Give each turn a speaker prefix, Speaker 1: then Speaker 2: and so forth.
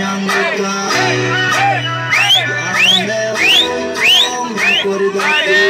Speaker 1: yang bukan Yang melengkung yang kurgaku